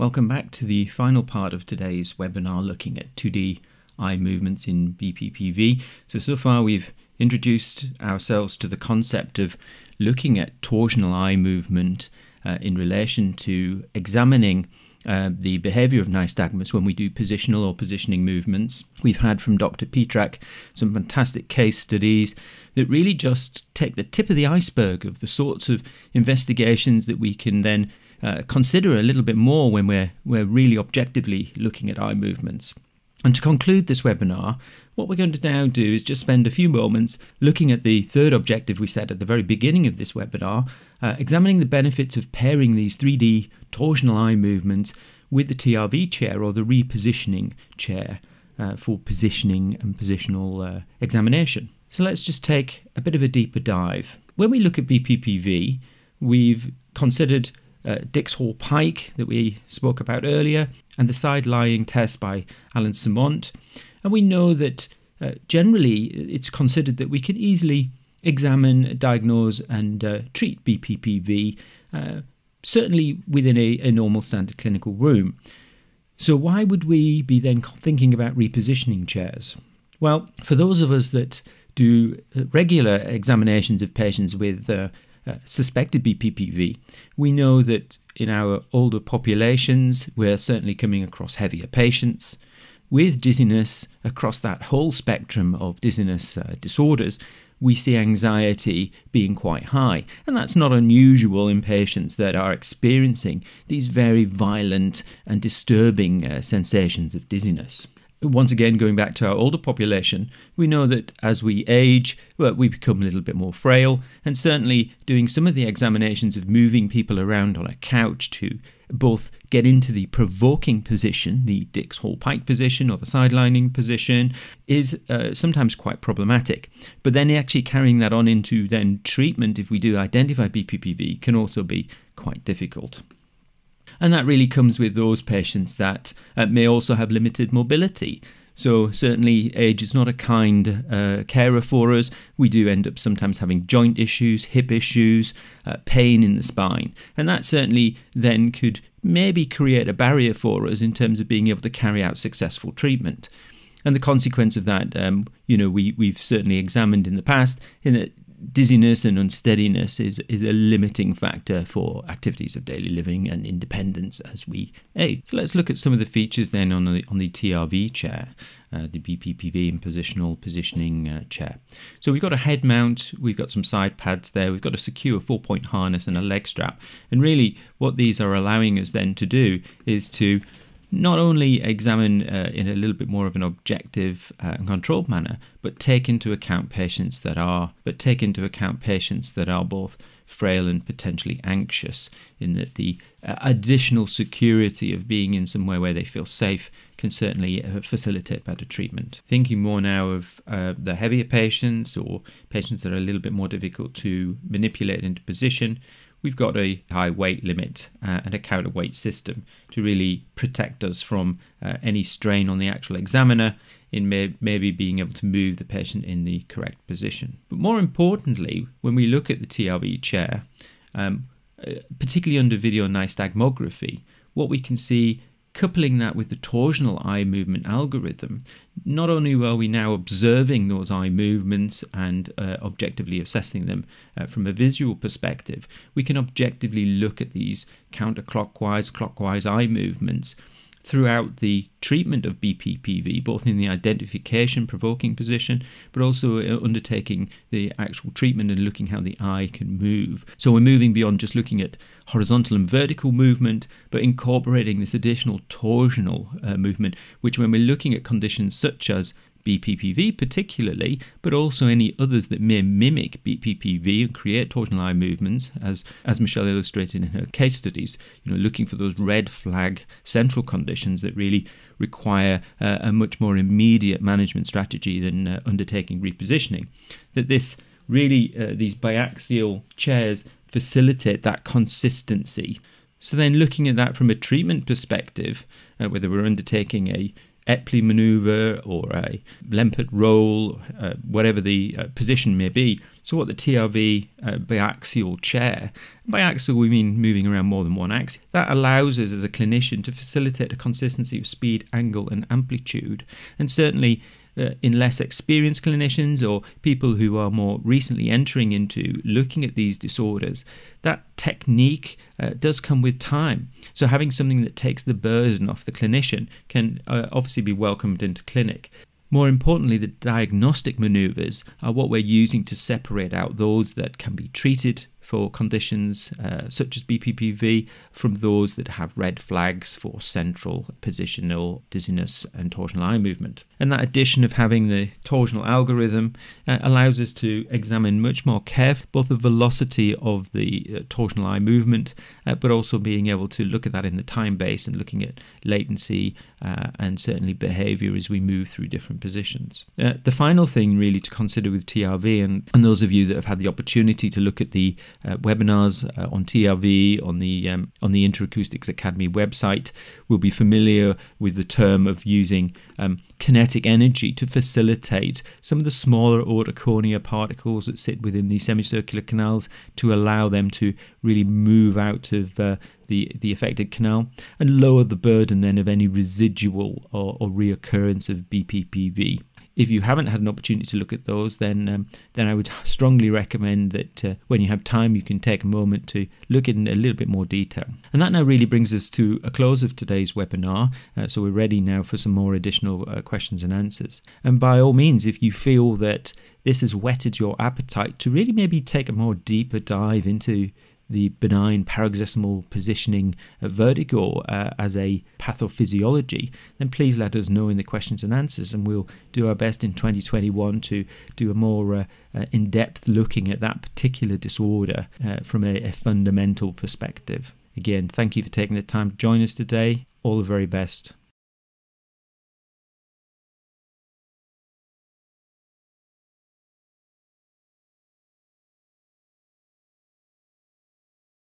Welcome back to the final part of today's webinar looking at 2D eye movements in BPPV. So, so far we've introduced ourselves to the concept of looking at torsional eye movement uh, in relation to examining uh, the behavior of nystagmus when we do positional or positioning movements. We've had from Dr. Petrak some fantastic case studies that really just take the tip of the iceberg of the sorts of investigations that we can then uh, consider a little bit more when we're, we're really objectively looking at eye movements. And to conclude this webinar, what we're going to now do is just spend a few moments looking at the third objective we set at the very beginning of this webinar, uh, examining the benefits of pairing these 3D torsional eye movements with the TRV chair or the repositioning chair uh, for positioning and positional uh, examination. So let's just take a bit of a deeper dive. When we look at BPPV, we've considered uh, Dix-Hallpike that we spoke about earlier, and the side lying test by Alan Semont. And we know that uh, generally it's considered that we can easily examine, diagnose, and uh, treat BPPV, uh, certainly within a, a normal standard clinical room. So, why would we be then thinking about repositioning chairs? Well, for those of us that do regular examinations of patients with uh, suspected BPPV, we know that in our older populations, we're certainly coming across heavier patients with dizziness across that whole spectrum of dizziness uh, disorders. We see anxiety being quite high, and that's not unusual in patients that are experiencing these very violent and disturbing uh, sensations of dizziness once again, going back to our older population, we know that as we age, well, we become a little bit more frail, and certainly doing some of the examinations of moving people around on a couch to both get into the provoking position, the Dix-Hallpike position or the side lying position, is uh, sometimes quite problematic. But then actually carrying that on into then treatment, if we do identify BPPV, can also be quite difficult. And that really comes with those patients that uh, may also have limited mobility. So, certainly, age is not a kind uh, carer for us. We do end up sometimes having joint issues, hip issues, uh, pain in the spine. And that certainly then could maybe create a barrier for us in terms of being able to carry out successful treatment. And the consequence of that, um, you know, we, we've certainly examined in the past in that dizziness and unsteadiness is, is a limiting factor for activities of daily living and independence as we age. So let's look at some of the features then on the, on the TRV chair, uh, the BPPV and positional positioning uh, chair. So we've got a head mount, we've got some side pads there, we've got a secure four point harness and a leg strap. And really what these are allowing us then to do is to not only examine uh, in a little bit more of an objective uh, and controlled manner, but take into account patients that are, but take into account patients that are both frail and potentially anxious. In that the uh, additional security of being in somewhere where they feel safe can certainly uh, facilitate better treatment. Thinking more now of uh, the heavier patients or patients that are a little bit more difficult to manipulate into position, we've got a high weight limit uh, and a counterweight system to really protect us from uh, any strain on the actual examiner in may- maybe being able to move the patient in the correct position. But more importantly, when we look at the TRV chair, um, uh, particularly under video nystagmography, what we can see coupling that with the torsional eye movement algorithm, not only are we now observing those eye movements and uh, objectively assessing them uh, from a visual perspective, we can objectively look at these counterclockwise, clockwise eye movements throughout the treatment of BPPV, both in the identification provoking position, but also uh, undertaking the actual treatment and looking how the eye can move. So we're moving beyond just looking at horizontal and vertical movement, but incorporating this additional torsional uh, movement, which when we're looking at conditions such as BPPV particularly, but also any others that may mimic BPPV and create torsional eye movements, as, as Michelle illustrated in her case studies, you know, looking for those red flag central conditions that really require uh, a much more immediate management strategy than uh, undertaking repositioning. That this really, uh, these biaxial chairs facilitate that consistency. So then looking at that from a treatment perspective, uh, whether we're undertaking a Epley maneuver or a Lempert roll, uh, whatever the uh, position may be. So, what the TRV uh, biaxial chair, biaxial we mean moving around more than one axis, that allows us as a clinician to facilitate a consistency of speed, angle, and amplitude. And certainly, in less experienced clinicians or people who are more recently entering into looking at these disorders, that technique uh, does come with time. So, having something that takes the burden off the clinician can uh, obviously be welcomed into clinic. More importantly, the diagnostic maneuvers are what we're using to separate out those that can be treated for conditions uh, such as BPPV from those that have red flags for central positional dizziness and torsional eye movement. And that addition of having the torsional algorithm uh, allows us to examine much more carefully both the velocity of the uh, torsional eye movement, uh, but also being able to look at that in the time base and looking at latency uh, and certainly behavior as we move through different positions. Uh, the final thing really to consider with TRV, and, and those of you that have had the opportunity to look at the uh, webinars uh, on TRV on the um, on the Interacoustics Academy website. Will be familiar with the term of using um, kinetic energy to facilitate some of the smaller otoconia particles that sit within the semicircular canals to allow them to really move out of uh, the, the affected canal and lower the burden then of any residual or, or reoccurrence of BPPV if you haven't had an opportunity to look at those, then um, then I would strongly recommend that uh, when you have time, you can take a moment to look in a little bit more detail. And that now really brings us to a close of today's webinar. Uh, so we're ready now for some more additional uh, questions and answers. And by all means, if you feel that this has whetted your appetite to really maybe take a more deeper dive into the benign paroxysmal positioning vertigo uh, as a pathophysiology, then please let us know in the questions and answers, and we'll do our best in 2021 to do a more uh, uh, in depth looking at that particular disorder uh, from a, a fundamental perspective. Again, thank you for taking the time to join us today. All the very best.